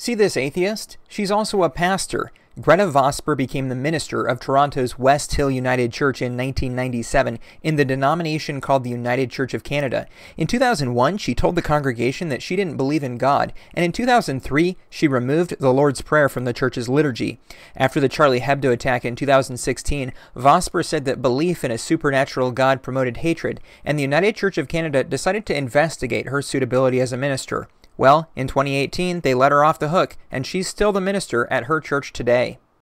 See this atheist? She's also a pastor. Gretta Vosper became the minister of Toronto's West Hill United Church in 1997 in the denomination called the United Church of Canada. In 2001, she told the congregation that she didn't believe in God, and in 2003, she removed the Lord's Prayer from the church's liturgy. After the Charlie Hebdo attack in 2016, Vosper said that belief in a supernatural God promoted hatred, and the United Church of Canada decided to investigate her suitability as a minister. Well, in 2018, they let her off the hook, and she's still the minister at her church today.